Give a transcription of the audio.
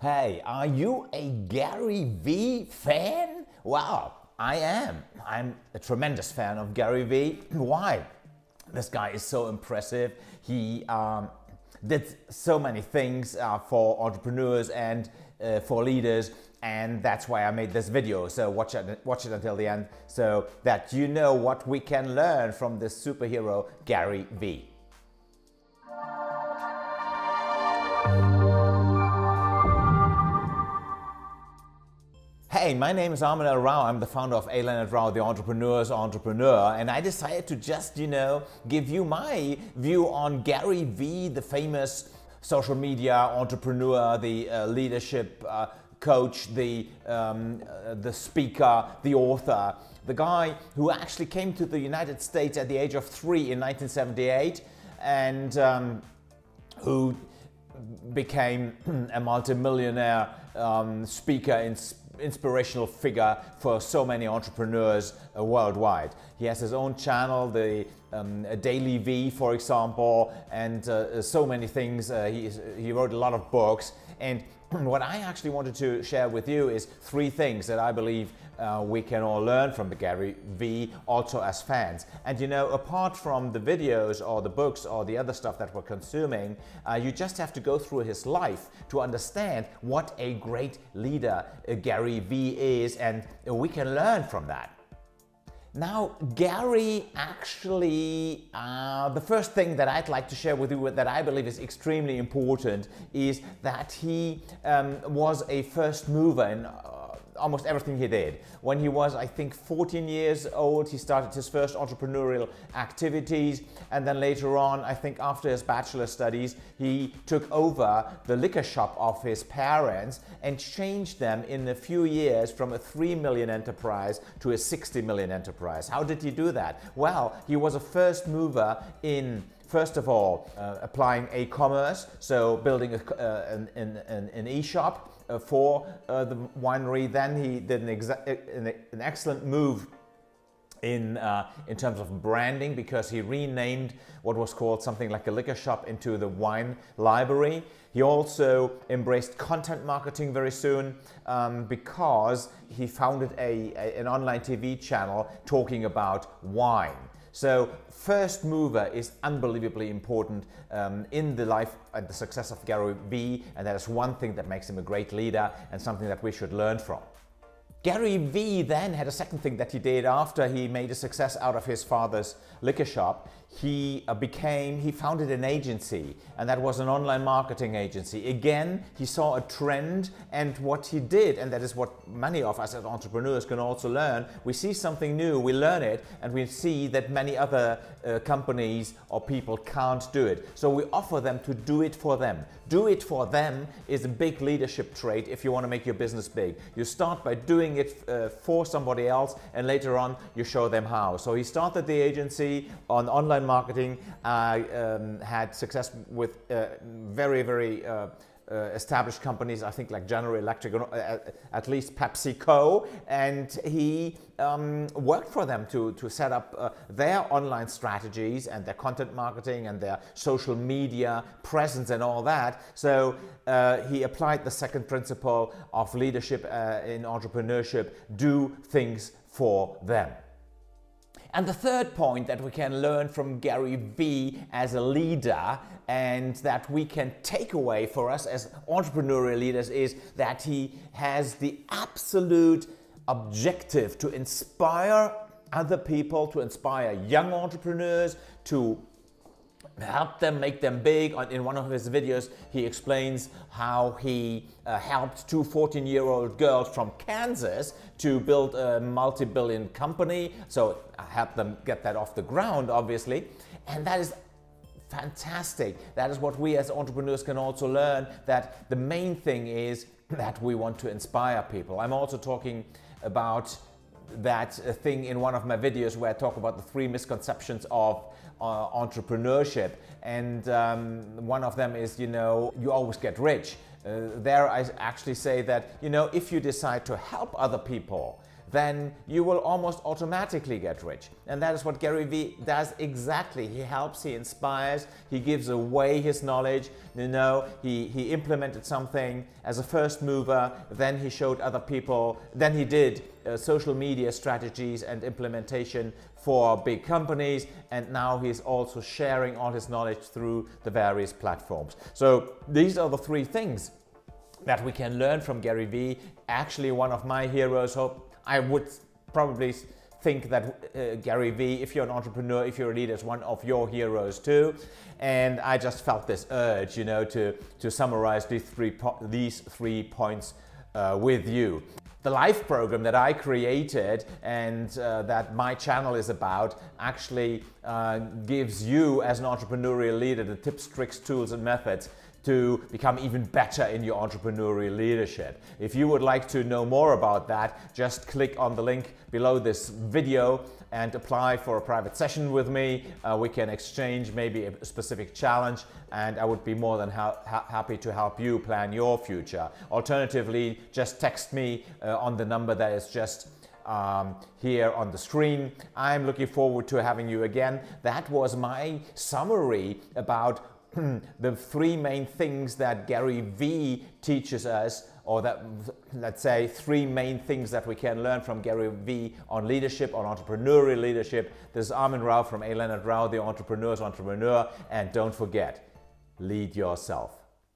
Hey, are you a Gary Vee fan? Wow, I am. I'm a tremendous fan of Gary Vee. Why? This guy is so impressive. He um, did so many things uh, for entrepreneurs and uh, for leaders and that's why I made this video. So watch it, watch it until the end so that you know what we can learn from this superhero Gary Vee. My name is Armin L. Rau. I'm the founder of A. Leonard Rau, the entrepreneur's entrepreneur. And I decided to just, you know, give you my view on Gary Vee, the famous social media entrepreneur, the uh, leadership uh, coach, the, um, uh, the speaker, the author, the guy who actually came to the United States at the age of three in 1978 and um, who became a multimillionaire um, speaker in inspirational figure for so many entrepreneurs uh, worldwide. He has his own channel, the um, DailyVee, for example, and uh, so many things. Uh, he, he wrote a lot of books. And what I actually wanted to share with you is three things that I believe uh, we can all learn from the Gary Vee also as fans. And you know, apart from the videos or the books or the other stuff that we're consuming, uh, you just have to go through his life to understand what a great leader uh, Gary Vee is and we can learn from that. Now, Gary actually, uh, the first thing that I'd like to share with you that I believe is extremely important is that he um, was a first mover in uh, almost everything he did. When he was, I think, 14 years old, he started his first entrepreneurial activities. And then later on, I think after his bachelor studies, he took over the liquor shop of his parents and changed them in a few years from a 3 million enterprise to a 60 million enterprise. How did he do that? Well, he was a first mover in First of all, uh, applying e-commerce, so building a, uh, an, an, an e-shop uh, for uh, the winery. Then he did an, an, an excellent move in, uh, in terms of branding because he renamed what was called something like a liquor shop into the wine library. He also embraced content marketing very soon um, because he founded a, a, an online TV channel talking about wine. So first mover is unbelievably important um, in the life and the success of Gary Vee, and that is one thing that makes him a great leader and something that we should learn from. Gary Vee then had a second thing that he did after he made a success out of his father's liquor shop. He uh, became, he founded an agency and that was an online marketing agency. Again, he saw a trend and what he did, and that is what many of us as entrepreneurs can also learn, we see something new, we learn it, and we see that many other uh, companies or people can't do it. So we offer them to do it for them. Do it for them is a big leadership trait if you want to make your business big. You start by doing it uh, for somebody else and later on you show them how. So he started the agency on online marketing, uh, um, had success with uh, very, very uh, uh, established companies, I think like General Electric, uh, at least PepsiCo, and he um, worked for them to, to set up uh, their online strategies and their content marketing and their social media presence and all that. So uh, he applied the second principle of leadership uh, in entrepreneurship, do things for them. And the third point that we can learn from Gary Vee as a leader and that we can take away for us as entrepreneurial leaders is that he has the absolute objective to inspire other people, to inspire young entrepreneurs, to help them make them big. In one of his videos, he explains how he uh, helped two 14 year old girls from Kansas to build a multi billion company. So I helped them get that off the ground, obviously. And that is fantastic. That is what we as entrepreneurs can also learn that the main thing is that we want to inspire people. I'm also talking about that thing in one of my videos where I talk about the three misconceptions of uh, entrepreneurship. And um, one of them is, you know, you always get rich. Uh, there I actually say that, you know, if you decide to help other people, then you will almost automatically get rich. And that is what Gary Vee does exactly. He helps, he inspires, he gives away his knowledge. You know, he, he implemented something as a first mover, then he showed other people, then he did uh, social media strategies and implementation for big companies, and now he's also sharing all his knowledge through the various platforms. So these are the three things that we can learn from Gary Vee. Actually, one of my heroes. Hope I would probably think that uh, Gary Vee, if you're an entrepreneur, if you're a leader, is one of your heroes too. And I just felt this urge, you know, to, to summarize these three, these three points uh, with you. The life program that I created and uh, that my channel is about actually uh, gives you as an entrepreneurial leader the tips, tricks, tools and methods to become even better in your entrepreneurial leadership. If you would like to know more about that, just click on the link below this video and apply for a private session with me. Uh, we can exchange maybe a specific challenge and I would be more than ha ha happy to help you plan your future. Alternatively, just text me uh, on the number that is just um, here on the screen. I'm looking forward to having you again. That was my summary about the three main things that Gary Vee teaches us, or that, let's say, three main things that we can learn from Gary Vee on leadership, on entrepreneurial leadership. This is Armin Rau from A. Leonard Rau, the entrepreneur's entrepreneur. And don't forget, lead yourself.